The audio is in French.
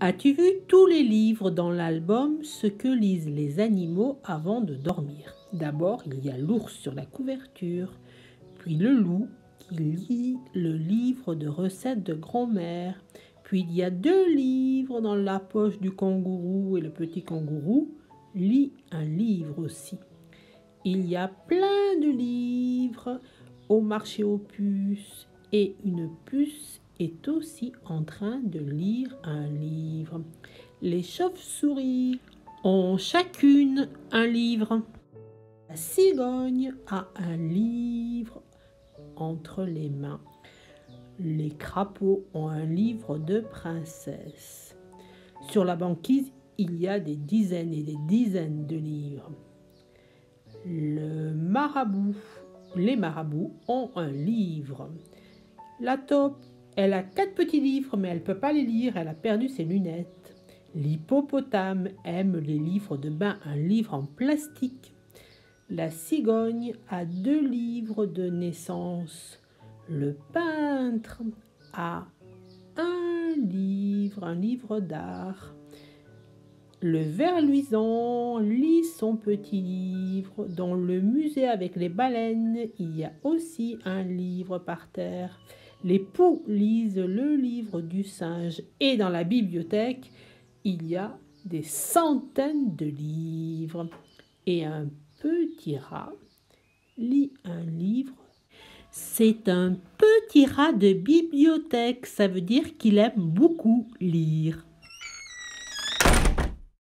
As-tu vu tous les livres dans l'album Ce que lisent les animaux avant de dormir? D'abord, il y a l'ours sur la couverture, puis le loup qui lit le livre de recettes de grand-mère, puis il y a deux livres dans la poche du kangourou et le petit kangourou lit un livre aussi. Il y a plein de livres au marché aux puces et une puce est aussi en train de lire un livre. Les chauves-souris ont chacune un livre. La cigogne a un livre entre les mains. Les crapauds ont un livre de princesse. Sur la banquise, il y a des dizaines et des dizaines de livres. Le marabout, les marabouts ont un livre. La taupe elle a quatre petits livres, mais elle ne peut pas les lire, elle a perdu ses lunettes. L'hippopotame aime les livres de bain, un livre en plastique. La cigogne a deux livres de naissance. Le peintre a un livre, un livre d'art. Le ver luisant lit son petit livre. Dans le musée avec les baleines, il y a aussi un livre par terre. Les poux lisent le livre du singe et dans la bibliothèque, il y a des centaines de livres. Et un petit rat lit un livre. C'est un petit rat de bibliothèque, ça veut dire qu'il aime beaucoup lire.